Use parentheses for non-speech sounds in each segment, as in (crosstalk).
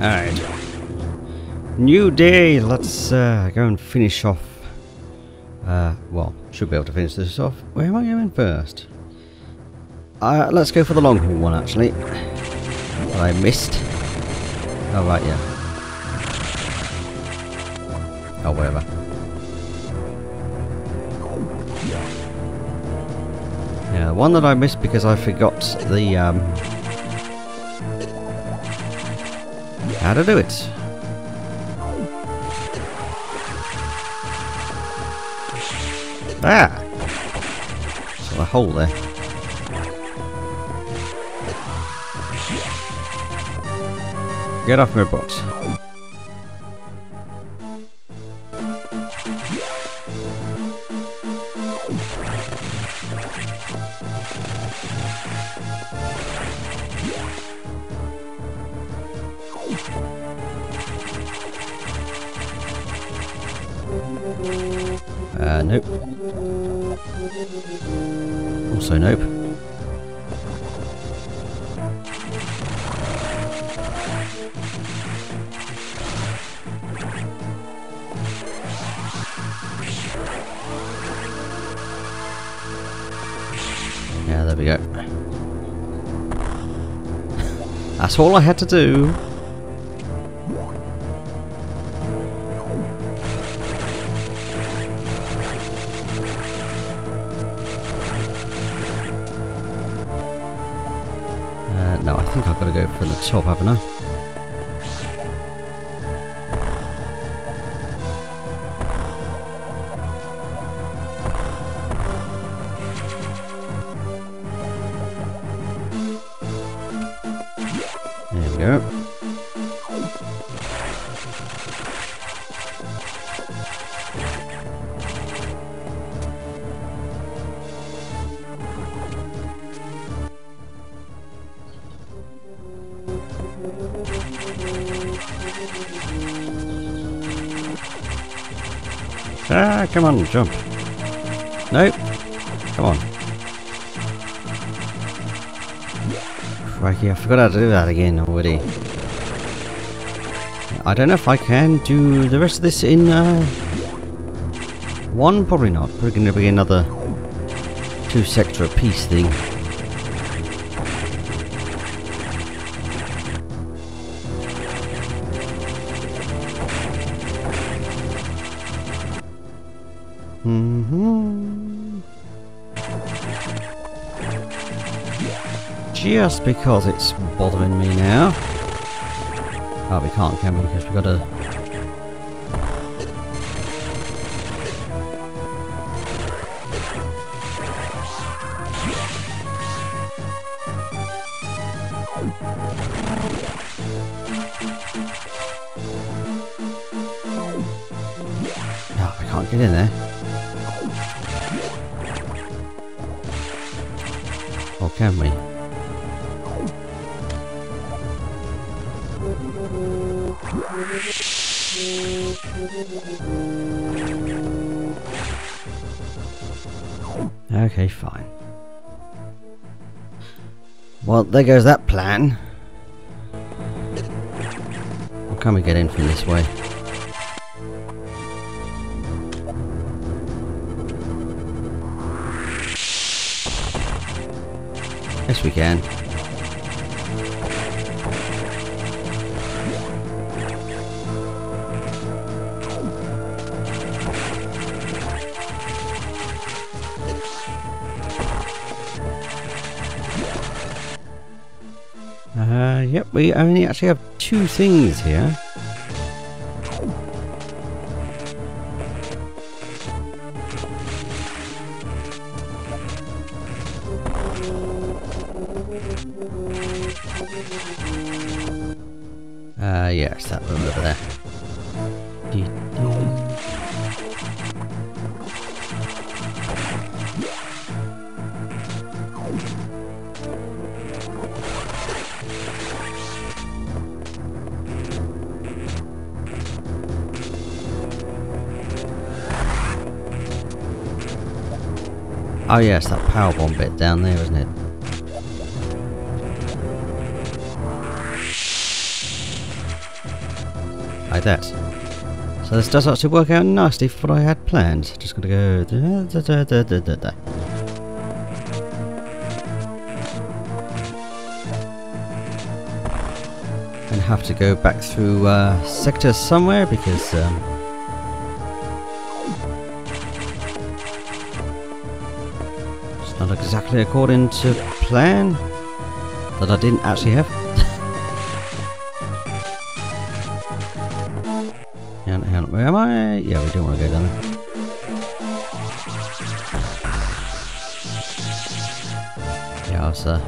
Alright. New day! Let's uh, go and finish off. Uh, well, should be able to finish this off. Where am I going first? Uh, let's go for the long haul one actually. That I missed. Oh, right, yeah. Oh, whatever. Yeah, one that I missed because I forgot the, um, how to do it. Ah! So a hole there. Get off my box. Uh, nope. Also nope. Yeah, there we go. (laughs) That's all I had to do. Go from the top, haven't I? Jump. Nope. Come on. Crikey, I forgot how to do that again already. I don't know if I can do the rest of this in uh, one. Probably not. Probably going to be another two sector piece thing. Just because it's bothering me now. Oh, we can't, can we? Because we've got to... Ah, no, we can't get in there. Or can we? Okay, fine. Well, there goes that plan. Or can we get in from this way? Yes, we can. Uh, yep, we only actually have two things here. Oh yes, that power bomb bit down there, isn't it? Like that. So this does actually work out nicely for what I had planned. Just gonna go da, da, da, da, da, da. And have to go back through uh, sector somewhere because um, exactly according to plan that I didn't actually have. (laughs) hang on, where am I? Yeah, we don't want to go down there. Yeah, I was uh,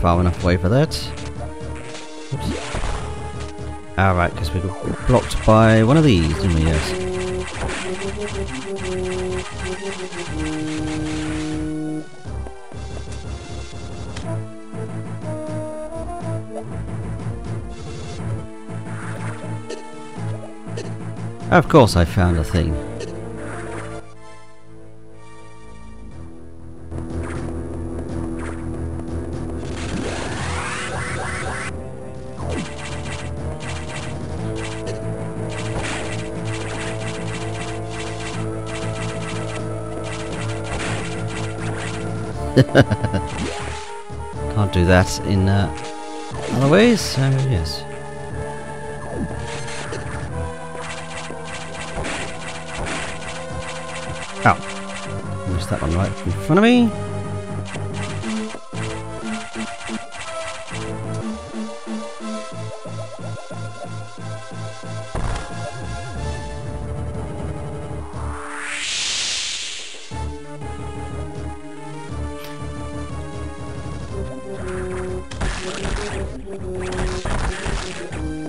far enough away for that. Alright, because we got blocked by one of these, didn't we? Yes. Of course I found a thing. (laughs) Can't do that in uh, other ways, so yes. That one right in front of me.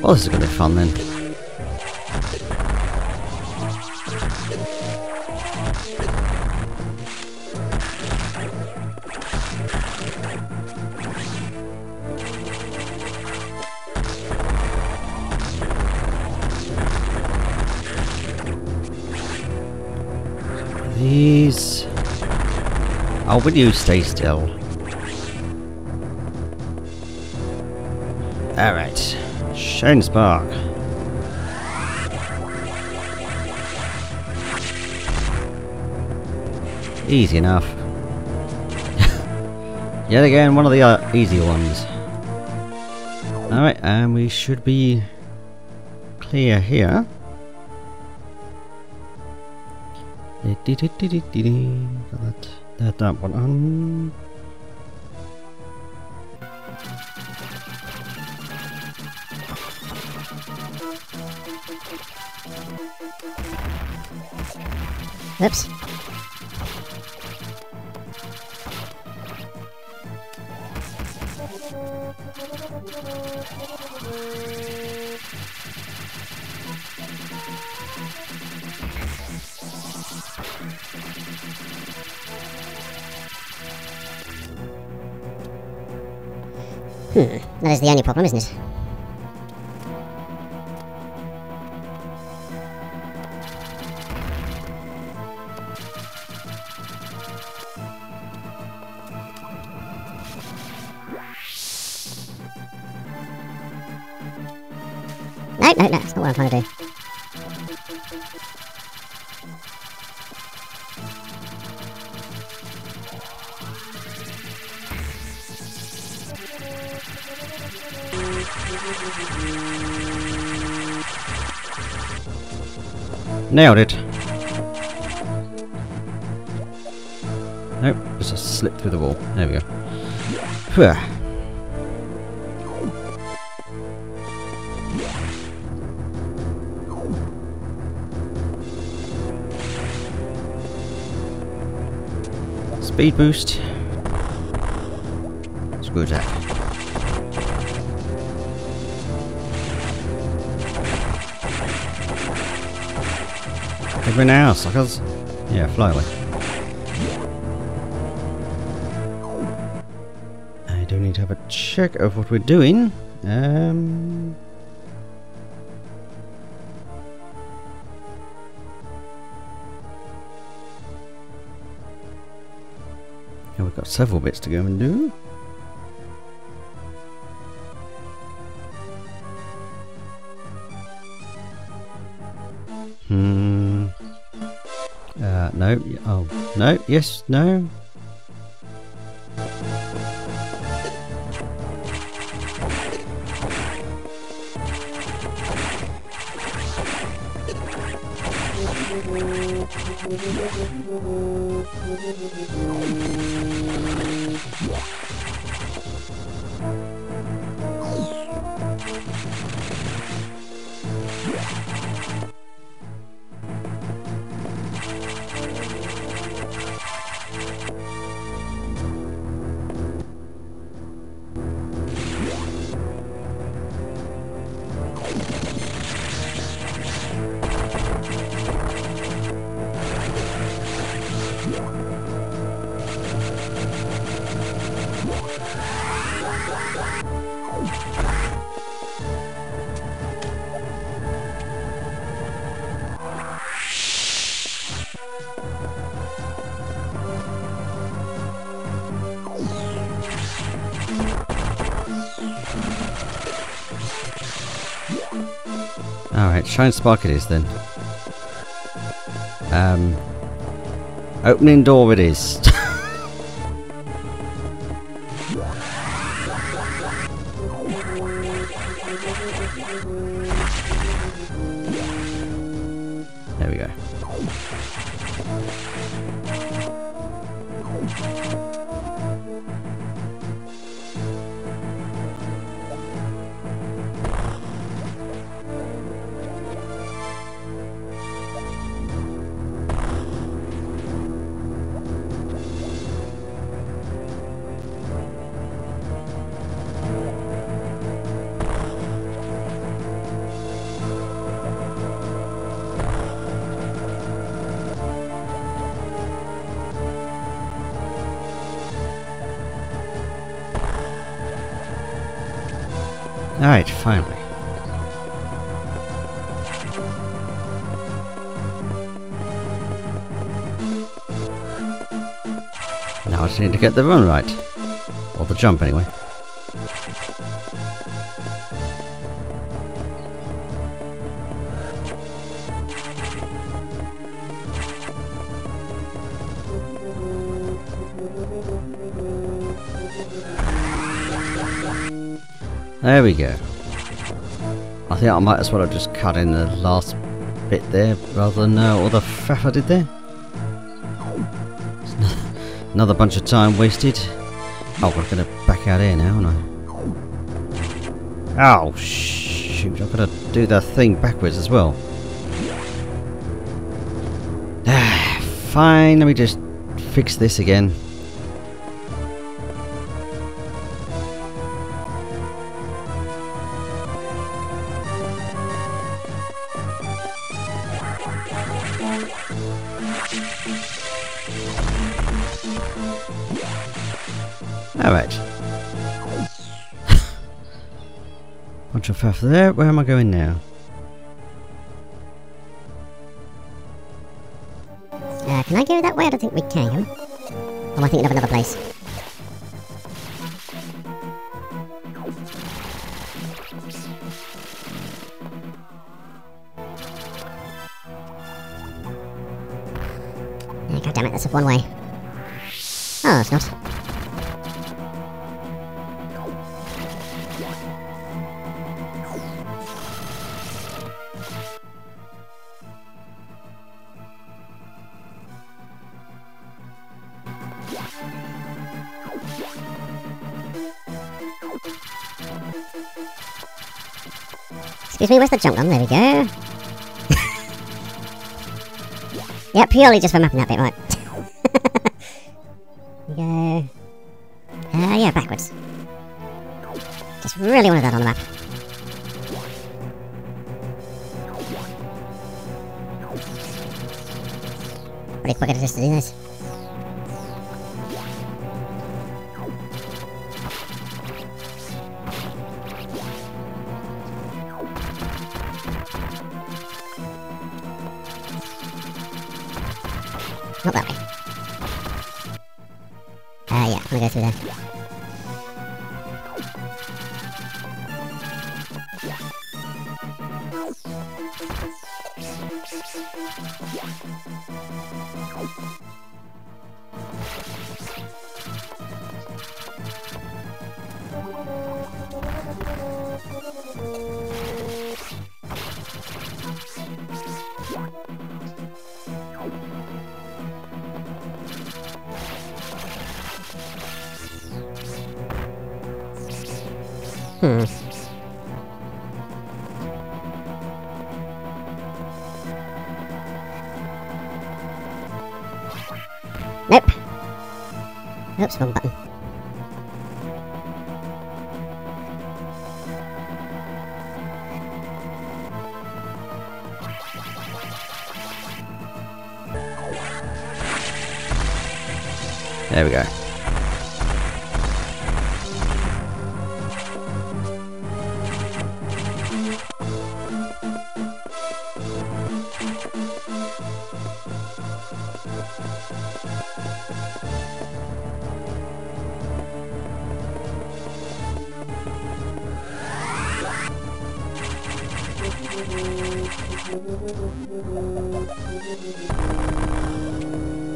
Well, this is going to be fun then. These. Oh, will you stay still? Alright. Shine Spark. Easy enough. (laughs) Yet again, one of the uh, easy ones. Alright, and we should be clear here. That, that, that one on. Oops. Is the only problem, isn't it? No, no, no, that's not what I'm trying to do. Nailed it. Nope, just slipped through the wall. There we go. Phew. Speed boost. Screw attack. Me now, suckers. Yeah, fly away. I do need to have a check of what we're doing. Um. Yeah, we've got several bits to go and do. No. Yes. No. Alright, Shine Spark it is then. Um, opening door it is. Alright, finally. Now I just need to get the run right. Or the jump anyway. There we go. I think I might as well have just cut in the last bit there rather than uh, all the faff I did there. (laughs) Another bunch of time wasted. Oh, we're gonna back out here now, aren't I? Oh, shoot, I've got to do that thing backwards as well. (sighs) Fine, let me just fix this again. Of there. Where am I going now? Uh, can I go that way? I don't think we can? Or am I thinking of another place? God damn it, that's one way. Excuse me, where's the jump gun? There we go. yeah, purely just for mapping that bit, right. (laughs) We go. Uh, yeah, backwards. Just really wanted that on the map. Pretty quick at this to. Not that way. Uh, yeah, I'm gonna go through there. Hmm. Nope. Oops, wrong button. There we go.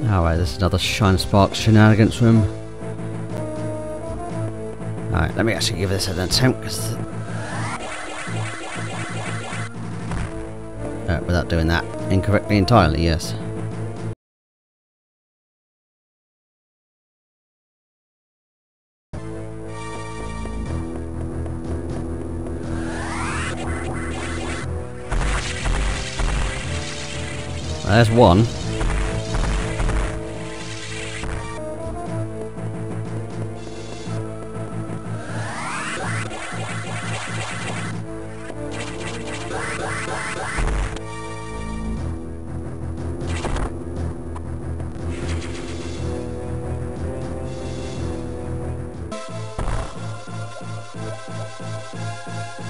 Alright, this is another Shine Spark shenanigans room. Alright, let me actually give this an attempt, because... Without doing that incorrectly entirely, yes. There's one.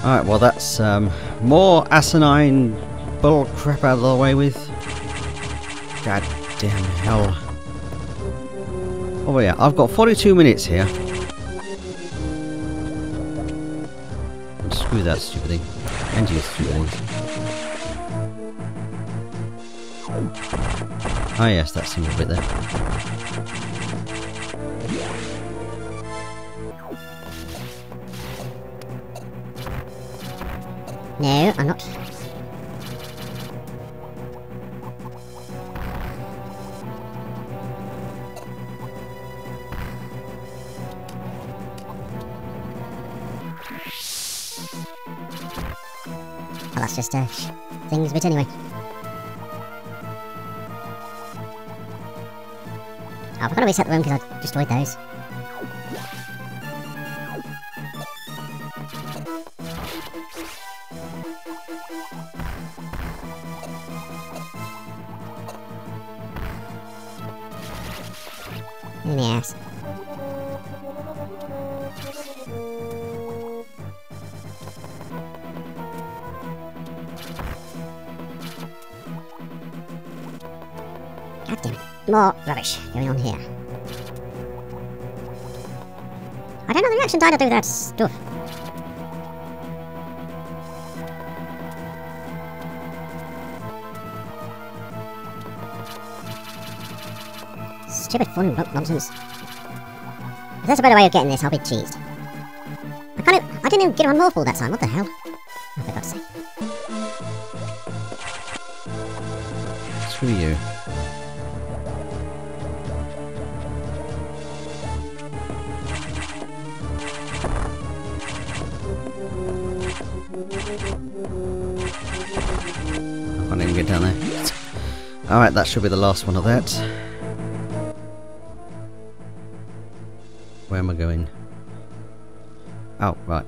Alright, well that's um, more asinine bull crap out of the way with. God damn hell. Oh yeah, I've got 42 minutes here. And screw that stupid thing. And you stupid things. Ah yes, that seems a bit there. No, I'm not. Well, that's just uh, things, but anyway. Oh, got to reset the room because I destroyed those. God damn it. More rubbish going on here. I don't know the reaction time to do that stuff. Stupid fun nonsense. If there's a better way of getting this, I'll be cheesed. I can't even, I didn't even get on Northball that time, what the hell? Oh, for. Screw you. I can't even get down there. Alright, that should be the last one of that. Where am I going? Oh, right.